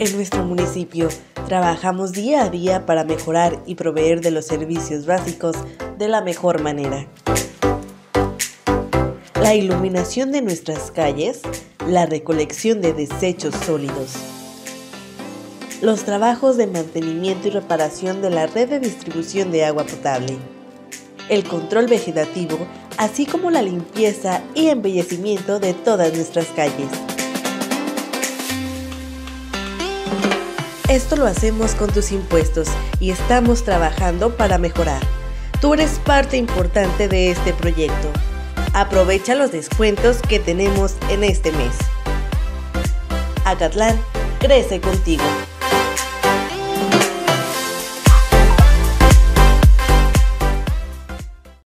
En nuestro municipio trabajamos día a día para mejorar y proveer de los servicios básicos de la mejor manera. La iluminación de nuestras calles, la recolección de desechos sólidos, los trabajos de mantenimiento y reparación de la red de distribución de agua potable, el control vegetativo, así como la limpieza y embellecimiento de todas nuestras calles. Esto lo hacemos con tus impuestos y estamos trabajando para mejorar. Tú eres parte importante de este proyecto. Aprovecha los descuentos que tenemos en este mes. Acatlán crece contigo.